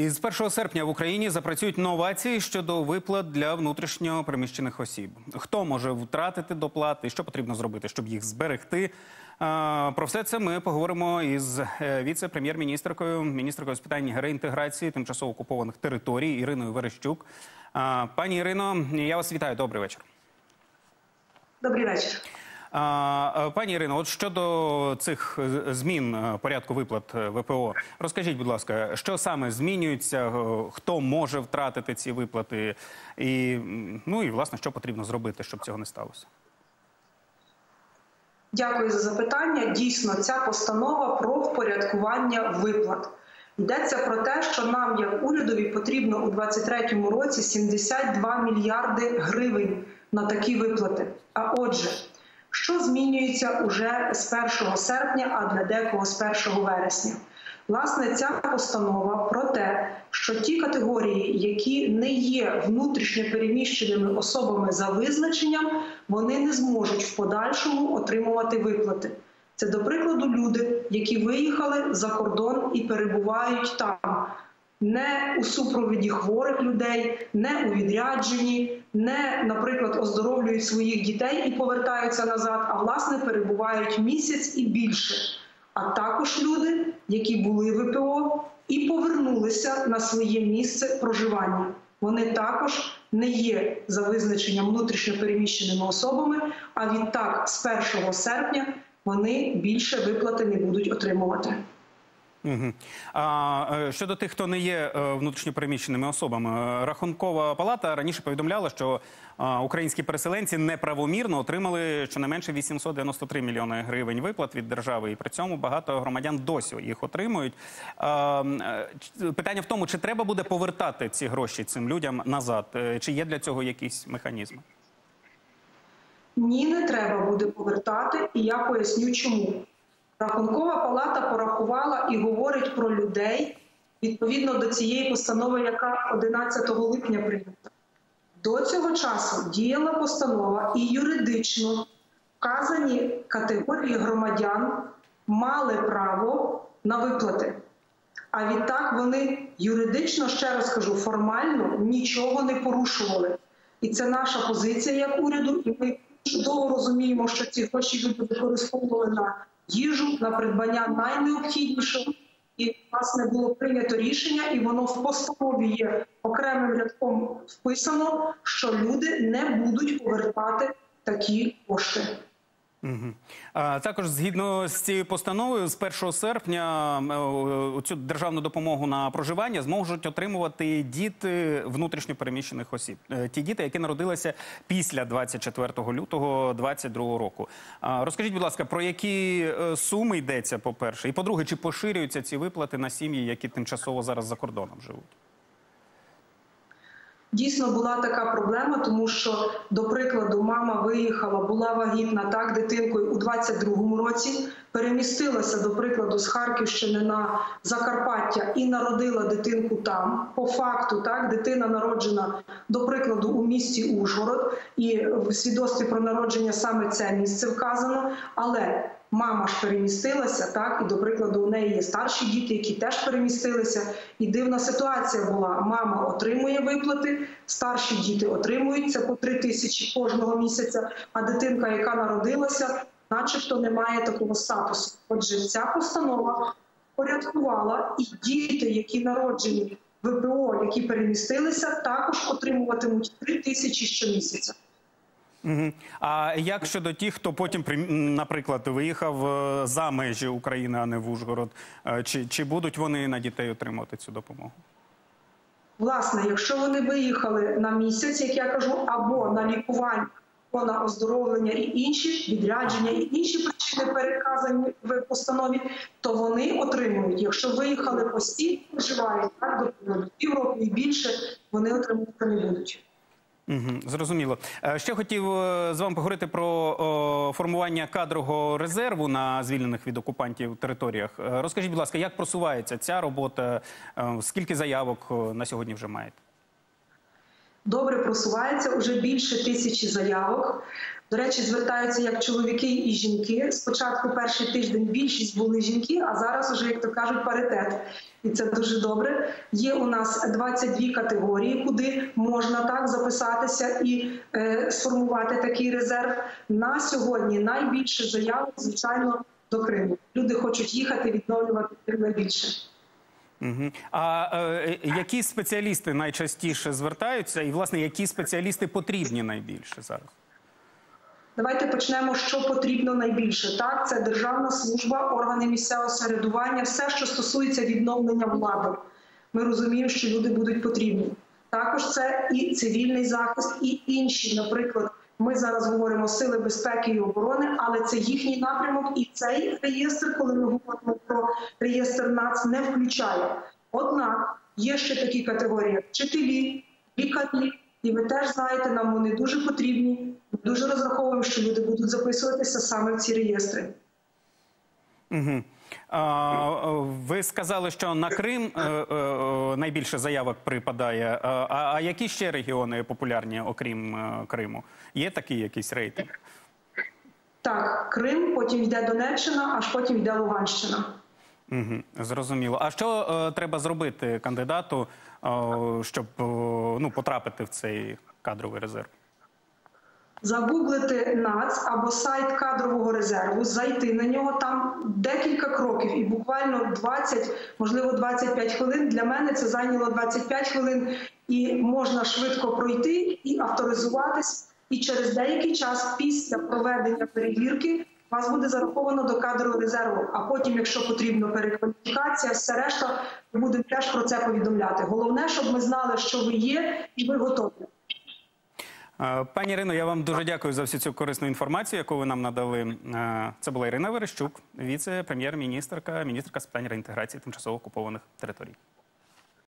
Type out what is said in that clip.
Із 1 серпня в Україні запрацюють новації щодо виплат для внутрішньо переміщених осіб. Хто може втратити доплати, що потрібно зробити, щоб їх зберегти? Про все це ми поговоримо із е, віце-прем'єр-міністркою, міністркою з питань реінтеграції тимчасово окупованих територій Іриною Верещук. Пані Ірино, я вас вітаю. Добрий вечір. Добрий вечір. Е, Пані Ірино, от щодо цих е, змін е, порядку виплат ВПО, розкажіть, будь ласка, що саме змінюється, хто може втратити ці виплати, і ну і власне що потрібно зробити, щоб цього не сталося? Дякую за запитання. Дійсно, ця постанова про впорядкування виплат. Йдеться про те, що нам, як урядові, потрібно у 2023 році 72 мільярди гривень на такі виплати. А отже, що змінюється уже з 1 серпня, а для декого з 1 вересня? Власне, ця постанова про те, що ті категорії, які не є внутрішньо переміщеними особами за визначенням, вони не зможуть в подальшому отримувати виплати. Це, до прикладу, люди, які виїхали за кордон і перебувають там, не у супровіді хворих людей, не у відрядженні, не, наприклад, оздоровлюють своїх дітей і повертаються назад, а власне перебувають місяць і більше. А також люди, які були в ВПО і повернулися на своє місце проживання. Вони також не є за визначенням внутрішньо переміщеними особами. А відтак, з 1 серпня, вони більше виплати не будуть отримувати. Угу. А е, щодо тих, хто не є е, внутрішньо переміщеними особами, е, рахункова палата раніше повідомляла, що українські переселенці неправомірно отримали щонайменше 893 мільйони гривень виплат від держави, і при цьому багато громадян досі їх отримують. Питання в тому, чи треба буде повертати ці гроші цим людям назад, чи є для цього якісь механізми? Ні, не треба буде повертати, і я поясню, чому. Рахункова палата порахувала і говорить про людей відповідно до цієї постанови, яка 11 липня прийнята. До цього часу діяла постанова і юридично вказані категорії громадян мали право на виплати. А відтак вони юридично, ще раз кажу, формально нічого не порушували. І це наша позиція як уряду. І ми чудово розуміємо, що ці гроші люди використовували на їжу, на придбання найнеобхіднішого. І власне було прийнято рішення, і воно в постанові є окремим рядком вписано, що люди не будуть повертати такі кошти. Угу. А, також згідно з цією постановою, з 1 серпня е, цю державну допомогу на проживання зможуть отримувати діти внутрішньо переміщених осіб. Е, Ті діти, які народилися після 24 лютого 2022 року. А, розкажіть, будь ласка, про які е, суми йдеться, по-перше, і по-друге, чи поширюються ці виплати на сім'ї, які тимчасово зараз за кордоном живуть? Дійсно була така проблема, тому що, до прикладу, мама виїхала, була вагітна так дитинкою у 22-му році, перемістилася до прикладу з Харківщини на Закарпаття і народила дитинку там. По факту, так дитина народжена до прикладу у місті Ужгород, і в свідоцтві про народження саме це місце вказано. Але Мама ж перемістилася, так і до прикладу, у неї є старші діти, які теж перемістилися. І дивна ситуація була: мама отримує виплати, старші діти отримують це по три тисячі кожного місяця. А дитинка, яка народилася, начебто не має такого статусу. Отже, ця постанова порядкувала, і діти, які народжені ВПО, які перемістилися, також отримуватимуть три тисячі щомісяця. А як щодо тих, хто потім, наприклад, виїхав е, за межі України, а не в Ужгород, Е, чи, чи будуть вони на дітей отримувати цю допомогу? Власне, якщо вони виїхали на місяць, як я кажу, або на лікування, або на оздоровлення і інші відрядження, і інші причини переказані в постанові, то вони отримують. Якщо виїхали постійно, проживають так до півроку і більше, вони отримувати не будуть. Зрозуміло. Е, Ще хотів е, з вами поговорити про формування кадрового резерву на звільнених від окупантів територіях. Е, Розкажіть, будь ласка, як просувається ця робота? Скільки заявок на сьогодні вже маєте? добре просувається. Уже більше тисячі заявок. До речі, звертаються як чоловіки і жінки. Спочатку перший тиждень більшість були жінки, а зараз уже, як то кажуть, паритет. І це дуже добре. Є у нас 22 категорії, куди можна так записатися і е, сформувати такий резерв. На сьогодні найбільше заявок, звичайно, до Криму. Люди хочуть їхати, відновлювати Крим найбільше. Угу. А е, які спеціалісти найчастіше звертаються, і власне які спеціалісти потрібні найбільше зараз? Давайте почнемо, що потрібно найбільше. Так, це державна служба, органи місцевого самоврядування, все, що стосується відновлення влади. Ми розуміємо, що люди будуть потрібні. Також це і цивільний захист, і інші, наприклад. Ми зараз говоримо сили безпеки і оборони, але це їхній напрямок, і цей реєстр, коли ми говоримо про реєстр НАЦ, не включає. Однак є ще такі категорії: вчителі, лікарі, і ви теж знаєте, нам вони дуже потрібні. Ми дуже розраховуємо, що люди будуть записуватися саме в ці реєстри. Угу. А, ви сказали, що на Крим е, е, найбільше заявок припадає. А, а які ще регіони популярні, окрім е, Криму? Є такий якийсь рейтинг? Так, Крим, потім йде Донеччина, аж потім йде Луганщина. Угу, зрозуміло. А що е, треба зробити кандидату, е, щоб е, ну, потрапити в цей кадровий резерв? Загуглити НАЦ або сайт кадрового резерву, зайти на нього там декілька кроків, і буквально 20, можливо, 25 хвилин. Для мене це зайняло 25 хвилин, і можна швидко пройти і авторизуватись. І через деякий час після проведення перевірки вас буде зараховано до кадрового резерву. А потім, якщо потрібно перекваліфікація, все решта будемо теж про це повідомляти. Головне, щоб ми знали, що ви є, і ви готові. Е, Пані Ірино, я вам дуже дякую за всю цю корисну інформацію, яку ви нам надали. Е, Це була Ірина Верещук, віце-прем'єр-міністрка, міністрка з питань реінтеграції тимчасово окупованих територій.